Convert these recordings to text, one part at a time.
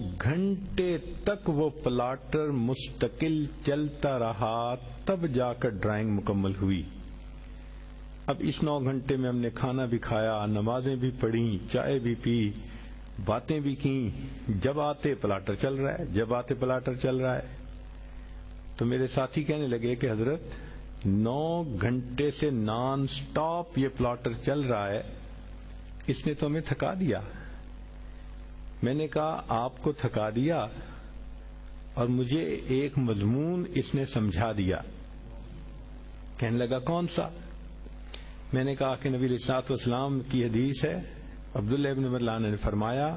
घंटे तक वो प्लाटर मुस्तकिल चलता रहा, तब जाकर ड्राइंग मुकम्मल हुई। अब इस नौ घंटे में हमने खाना भी खाया, नमाजें भी पढ़ी, चाय भी पी, बातें भी की। जब आते प्लाटर चल रहा है, जब आते प्लाटर चल रहा है। तो मेरे साथी कहने लगे कि हज़रत, नौ घंटे से नॉन स्टॉप ये प्लाटर चल रहा है, इसने तो हमें थका दिया। मैंने कहा, आपको थका दिया और मुझे एक मजमून इसने समझा दिया। कहने लगा, कौन सा? मैंने कहा कि नबी इस्लाम की हदीस है। अब्दुल्ला ने फरमाया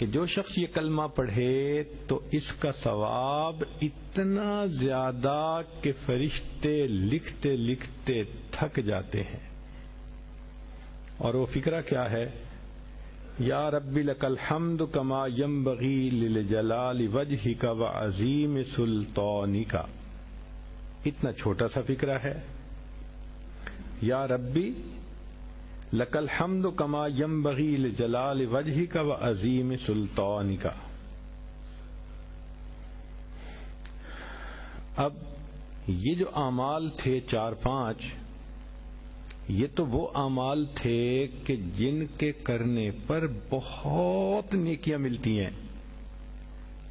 कि जो शख्स ये कलमा पढ़े तो इसका सवाब इतना ज़्यादा कि फरिश्ते लिखते लिखते थक जाते हैं। और वो फिक्रा क्या है? या रब्बी लकल हमद कमा यम बगी लिल जलाल वजही का व अजीम सुल्तानी का इतना छोटा सा फिक्रा है। या रब्बी लकल हमद कमा यम बगी लिल जलाल वजही का व अजीम सुल्तानी का अब ये जो अमाल थे चार पाँच ये तो वो अमाल थे कि जिनके करने पर बहुत नेकियाँ मिलती हैं।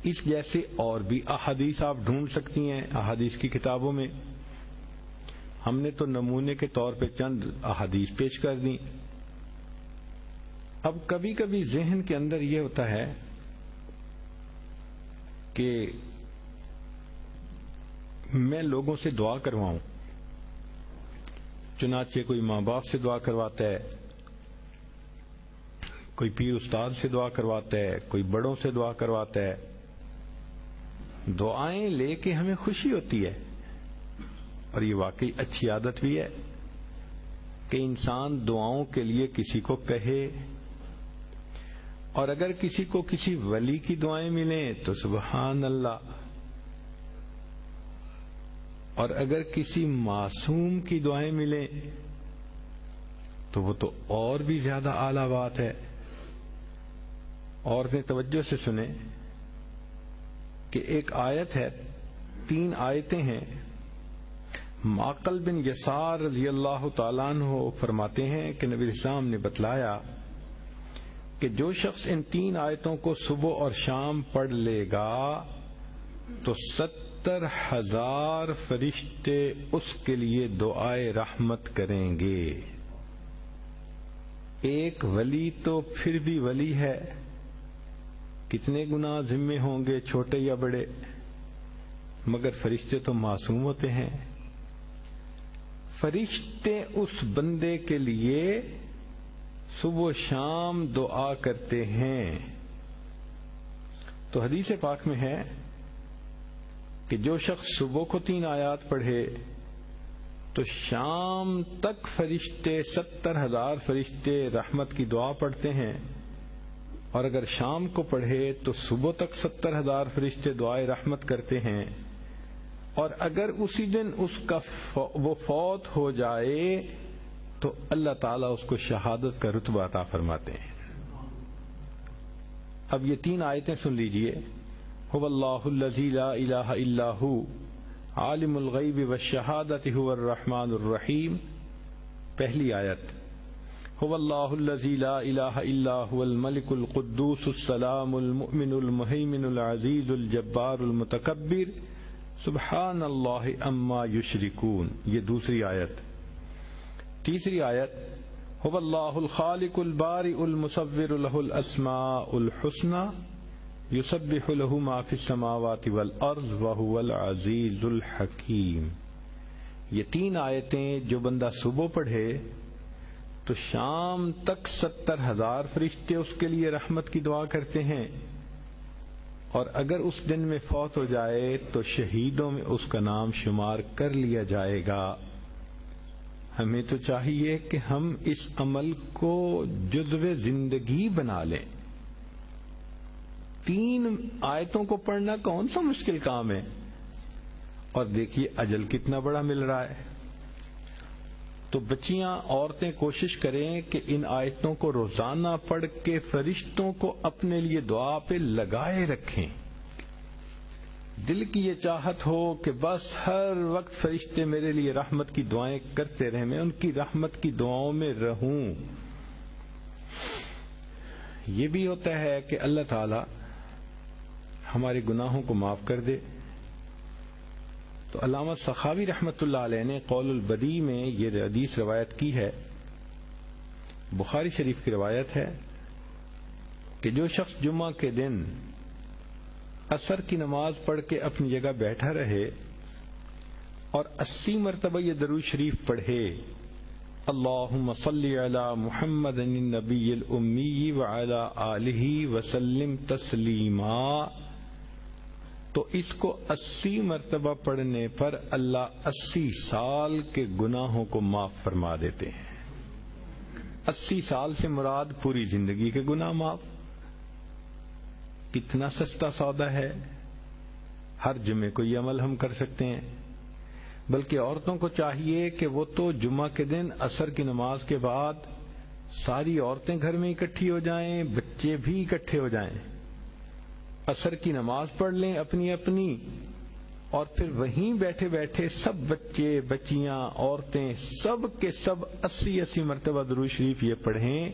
इस जैसे और भी अहादीस आप ढूंढ सकती हैं अहादीस की किताबों में। हमने तो नमूने के तौर पे चंद अहादीस पेश कर दी। अब कभी कभी जहन के अंदर यह होता है कि मैं लोगों से दुआ करवाऊं। चुनाचे कोई माँ बाप से दुआ करवाता है, कोई पीर उस्ताद से दुआ करवाता है, कोई बड़ों से दुआ करवाता है, दुआएँ लेके हमें खुशी होती है। और ये वाकई अच्छी आदत भी है कि इंसान दुआओं के लिए किसी को कहे। और अगर किसी को किसी वली की दुआएँ मिलें तो सुबहान अल्लाह और अगर किसी मासूम की दुआएँ मिले तो वो तो और भी ज़्यादा आला बात है। और ने तवज्जो से सुने कि एक आयत है, तीन आयतें हैं। माकल बिन यसार रज़ी अल्लाह हो फरमाते हैं कि नबी इस्लाम ने बतलाया कि जो शख्स इन तीन आयतों को सुबह और शाम पढ़ लेगा तो सत सत्तर हज़ार फरिश्ते उसके लिए दुआए रहमत करेंगे। एक वली तो फिर भी वली है। कितने गुना जिम्मे होंगे छोटे या बड़े? मगर फरिश्ते तो मासूम होते हैं। फरिश्ते उस बंदे के लिए सुबह शाम दुआ करते हैं। तो हदीस पाक में है कि जो शख्स सुबह को तीन आयात पढ़े तो शाम तक फरिश्ते सत्तर हज़ार फरिश्ते रहमत की दुआ पढ़ते हैं। और अगर शाम को पढ़े तो सुबह तक सत्तर हज़ार फरिश्ते दुआए रहमत करते हैं। और अगर उसी दिन उसका वो फौत हो जाए तो अल्लाह ताला उसको शहादत का रुतबा अता फरमाते हैं। अब ये तीन आयतें सुन लीजिए। इलाहा इल्लाहु व शहादति हुवर रहमानुर पहली आयत। जब्बारुल मुतकब्बिर। सुबहानल्लाहि अम्मा युशरिकून। ये दूसरी आयत। तीसरी आयत। हुवल्लाहुल खालिकुल बारिउल मुसव्विरुल लहुल अस्माउल हुस्ना युसबिहलहू माफि समावाति वल अर्ज़ वहुवल अजीजुल हकीम ये तीन आयतें जो बंदा सुबह पढ़े तो शाम तक सत्तर हज़ार फरिश्ते उसके लिए रहमत की दुआ करते हैं। और अगर उस दिन में फौत हो जाए तो शहीदों में उसका नाम शुमार कर लिया जाएगा। हमें तो चाहिए कि हम इस अमल को जुज्व ज़िंदगी बना लें। तीन आयतों को पढ़ना कौन सा मुश्किल काम है? और देखिए, अजल कितना बड़ा मिल रहा है। तो बच्चियाँ, औरतें कोशिश करें कि इन आयतों को रोज़ाना पढ़ के फरिश्तों को अपने लिए दुआ पे लगाए रखें। दिल की ये चाहत हो कि बस हर वक्त फरिश्ते मेरे लिए रहमत की दुआएँ करते रहे, मैं उनकी रहमत की दुआओं में रहूँ। ये भी होता है कि अल्लाह ताला हमारे गुनाहों को माफ़ कर दे। तो अलामा सखावी रहमतुल्लाह ने कौलबदी में ये हदीस रवायत की है। बुखारी शरीफ की रवायत है कि जो शख्स जुम्मा के दिन असर की नमाज़ पढ़ के अपनी जगह बैठा रहे और अस्सी मरतबा ये दरूज शरीफ पढ़े, अल्लाहुम्म सल्ली अला मुहम्मद नबी उम्मी व तस्लीमा। तो इसको अस्सी मरतबा पढ़ने पर अल्लाह अस्सी साल के गुनाहों को माफ़ फरमा देते हैं। अस्सी साल से मुराद पूरी ज़िंदगी के गुनाह माफ़। कितना सस्ता सौदा है। हर जुमे को ये अमल हम कर सकते हैं। बल्कि औरतों को चाहिए कि वो तो जुमा के दिन असर की नमाज़ के बाद सारी औरतें घर में इकट्ठी हो जाएँ, बच्चे भी इकट्ठे हो जाएँ। असर की नमाज़ पढ़ लें अपनी अपनी और फिर वहीं बैठे बैठे सब बच्चे, बच्चियाँ, औरतें, सब के सब अस्सी अस्सी मरतबा दरू शरीफ ये पढ़ें,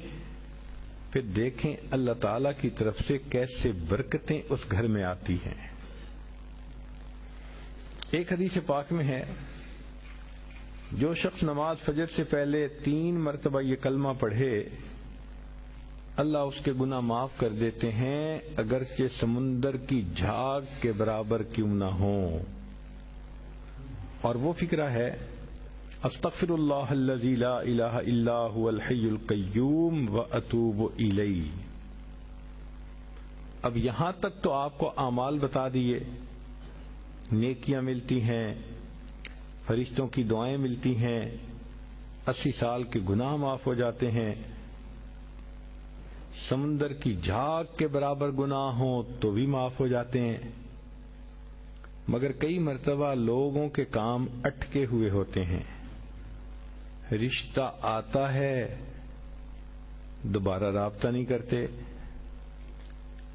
फिर देखें अल्लाह ताला की तरफ़ से कैसे बरकतें उस घर में आती हैं। एक हदीस पाक में है, जो शख्स नमाज़ फजर से पहले तीन मरतबा ये कलमा पढ़े अल्लाह उसके गुना माफ़ कर देते हैं, अगरचे समुंदर की झाग के बराबर क्यों ना हो। और वो फिक्रा है अस्तफिरल्लाजी ला इलाहा इल्ला हुवल हय्युल कय्यूम व अतूब इलई अब यहाँ तक तो आपको आमाल बता दिए। नेकियाँ मिलती हैं, फरिश्तों की दुआएँ मिलती हैं, अस्सी साल के गुनाह माफ़ हो जाते हैं। समुंदर की झाग के बराबर गुनाह हो तो भी माफ़ हो जाते हैं। मगर कई मरतबा लोगों के काम अटके हुए होते हैं। रिश्ता आता है, दोबारा राबता नहीं करते।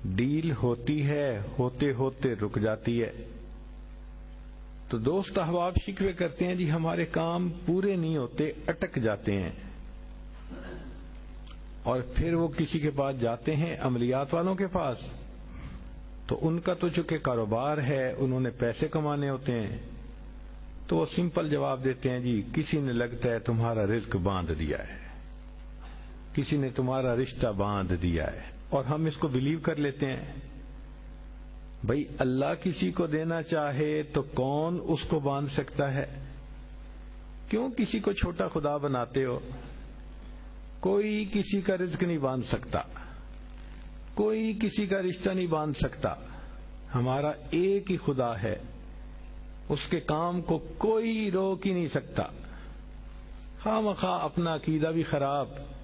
डील होती है, होते होते रुक जाती है। तो दोस्त अहबाब शिकवे करते हैं, जी हमारे काम पूरे नहीं होते, अटक जाते हैं। और फिर वो किसी के पास जाते हैं अमलियात वालों के पास। तो उनका तो चूँकि कारोबार है, उन्होंने पैसे कमाने होते हैं। तो वो सिंपल जवाब देते हैं, जी, किसी ने लगता है तुम्हारा रिस्क बाँध दिया है। किसी ने तुम्हारा रिश्ता बाँध दिया है और हम इसको बिलीव कर लेते हैं। भाई, अल्लाह किसी को देना चाहे तो कौन उसको बाँध सकता है? क्यों किसी को छोटा खुदा बनाते हो? कोई किसी का रिज्क नहीं बाँध सकता। कोई किसी का रिश्ता नहीं बाँध सकता। हमारा एक ही खुदा है। उसके काम को कोई रोक ही नहीं सकता। खा अपना अकीदा भी खराब।